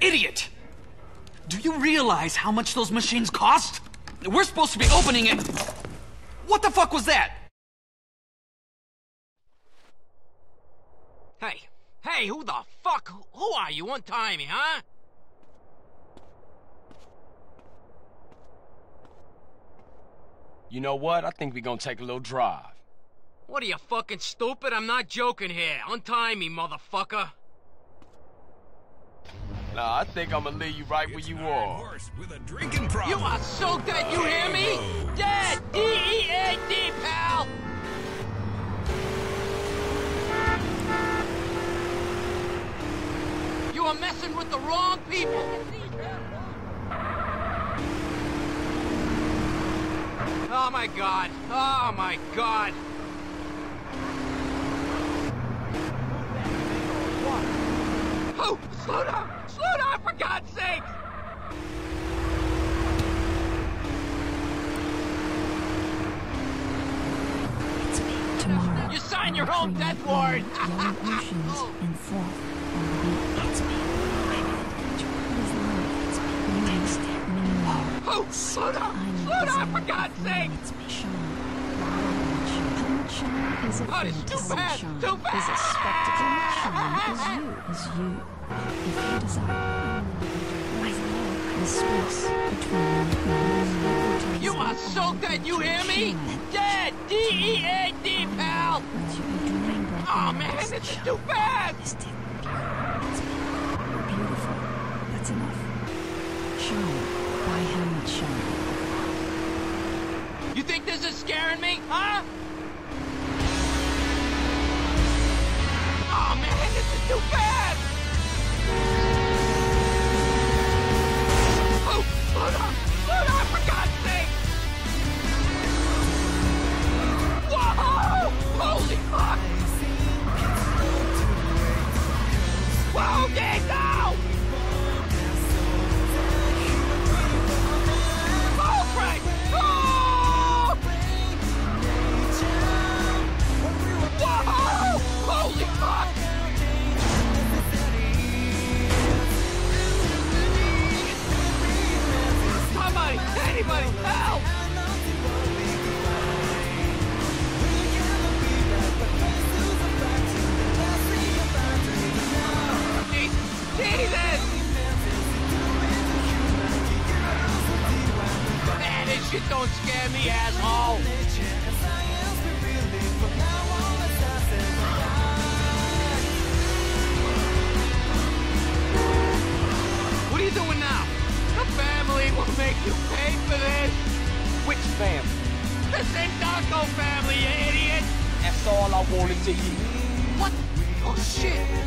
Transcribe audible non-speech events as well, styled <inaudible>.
Idiot! Do you realize how much those machines cost? We're supposed to be opening it. What the fuck was that? Hey, hey, who the fuck? Who are you? Untie me, huh? You know what? I think we're gonna take a little drive. What are you fucking stupid? I'm not joking here. Untie me, motherfucker. Nah, I think I'm gonna leave you right where you are. With a drinking problem. You are so dead, you hear me? Dead! D-E-A-D, pal! You are messing with the wrong people! Oh my god! Oh my god! Oh! Slow down! Slow down, for God's sake! Tomorrow. You sign your own death warrant! Oceans <laughs> and froth on the beach. It's me. I'm an adventure. What is love? It's me. Text. Oh, oh, slow down! I'm Slow down, for God's sake! It's me. Sean. Sean is a Oh, it's too bad, Sean too is a spectacle. Sean is you. Is you. If you desire, love the space between you are so dead, you hear me? Dead! D-E-A-D, pal! Oh man, is too bad! It's. Beautiful. That's enough. Shine. By how much shine? You think this is scaring me, huh? Shit don't scare me, asshole. What are you doing now? The family will make you pay for this. Which family? The Sindacco family, you idiot. That's all I wanted to hear. What? Oh, shit.